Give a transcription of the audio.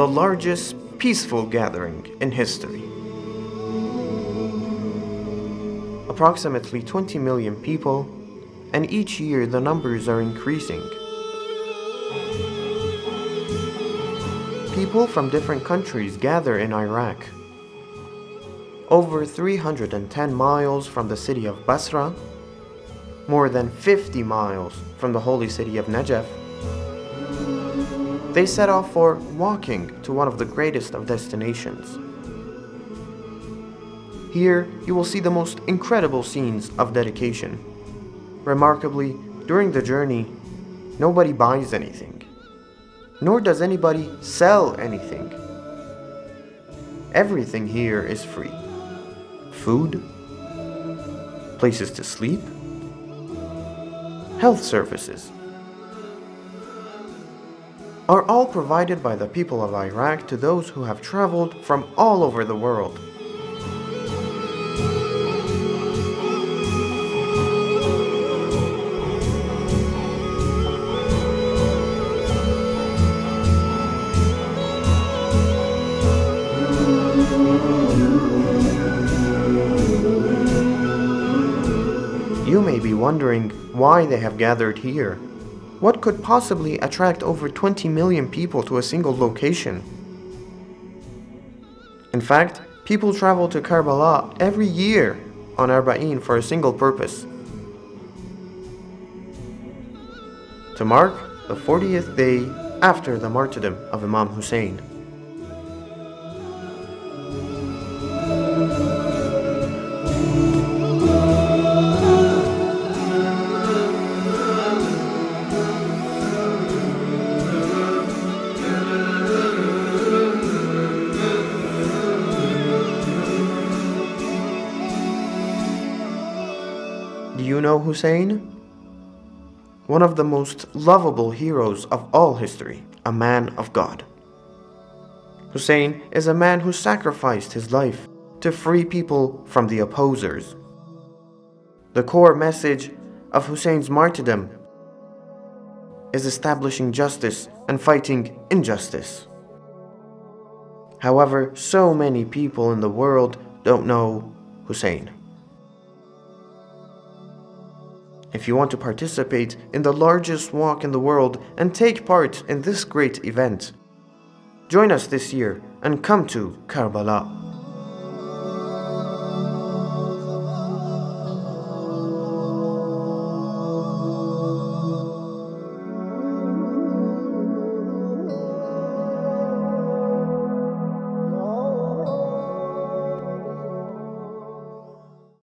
the largest peaceful gathering in history. Approximately 20 million people, and each year the numbers are increasing. People from different countries gather in Iraq. Over 310 miles from the city of Basra, more than 50 miles from the holy city of Najaf, they set off for walking to one of the greatest of destinations. Here, you will see the most incredible scenes of dedication. Remarkably, during the journey, nobody buys anything, nor does anybody sell anything. Everything here is free food, places to sleep, health services are all provided by the people of Iraq to those who have traveled from all over the world. You may be wondering why they have gathered here. What could possibly attract over 20 million people to a single location? In fact, people travel to Karbala every year on Arba'een for a single purpose. To mark the 40th day after the martyrdom of Imam Hussein. You know Hussein? One of the most lovable heroes of all history, a man of God. Hussein is a man who sacrificed his life to free people from the opposers. The core message of Hussein's martyrdom is establishing justice and fighting injustice. However, so many people in the world don't know Hussein. If you want to participate in the largest walk in the world and take part in this great event, join us this year and come to Karbala.